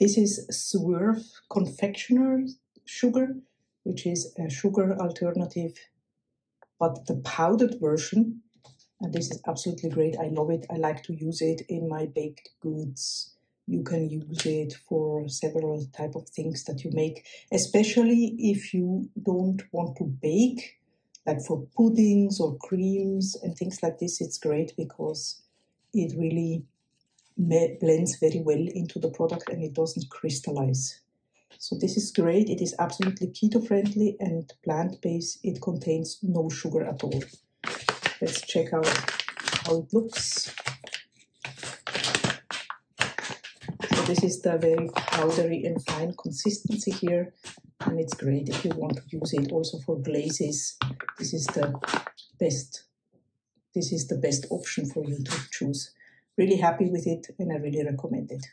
This is Swerve Confectioner Sugar, which is a sugar alternative, but the powdered version. And this is absolutely great. I love it. I like to use it in my baked goods. You can use it for several type of things that you make, especially if you don't want to bake, like for puddings or creams and things like this. It's great because it really blends very well into the product and it doesn't crystallize. So this is great. It is absolutely keto friendly and plant based. It contains no sugar at all. Let's check out how it looks. So this is the very powdery and fine consistency here. And it's great if you want to use it also for glazes. This is the best. This is the best option for you to choose really happy with it and I really recommend it.